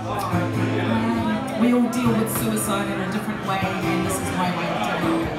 We all deal with suicide in a different way, and this is my way of doing it.